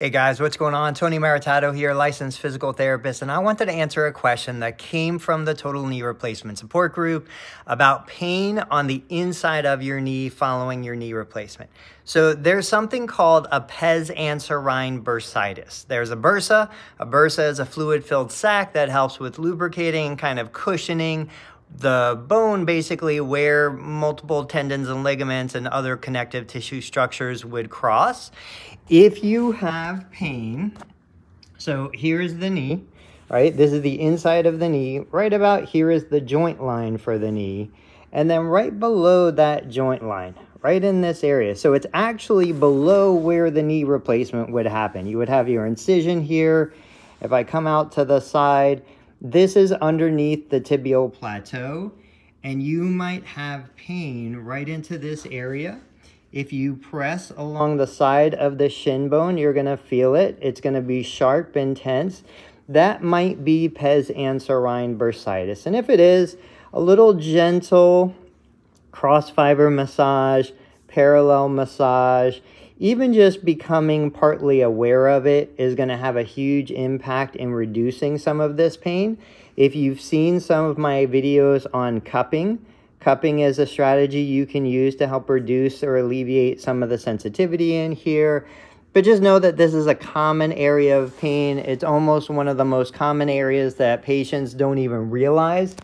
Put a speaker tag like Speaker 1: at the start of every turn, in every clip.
Speaker 1: Hey guys, what's going on? Tony Maritato here, licensed physical therapist, and I wanted to answer a question that came from the Total Knee Replacement Support Group about pain on the inside of your knee following your knee replacement. So there's something called a pes anserine bursitis. There's a bursa. A bursa is a fluid-filled sac that helps with lubricating, kind of cushioning the bone basically where multiple tendons and ligaments and other connective tissue structures would cross. If you have pain, so here's the knee, right? This is the inside of the knee. Right about here is the joint line for the knee. And then right below that joint line, right in this area. So it's actually below where the knee replacement would happen. You would have your incision here. If I come out to the side, this is underneath the tibial plateau, and you might have pain right into this area. If you press along the side of the shin bone, you're going to feel it. It's going to be sharp and tense. That might be pes anserine bursitis. And if it is, a little gentle cross fiber massage, parallel massage, even just becoming partly aware of it is going to have a huge impact in reducing some of this pain. If you've seen some of my videos on cupping, cupping is a strategy you can use to help reduce or alleviate some of the sensitivity in here. But just know that this is a common area of pain. It's almost one of the most common areas that patients don't even realize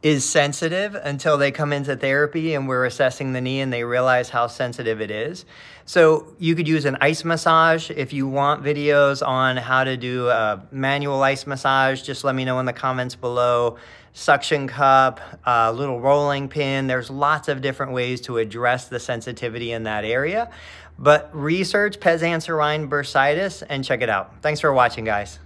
Speaker 1: is sensitive until they come into therapy and we're assessing the knee and they realize how sensitive it is. So you could use an ice massage. If you want videos on how to do a manual ice massage, just let me know in the comments below. Suction cup, a little rolling pin. There's lots of different ways to address the sensitivity in that area. But research pes anserine bursitis and check it out. Thanks for watching, guys.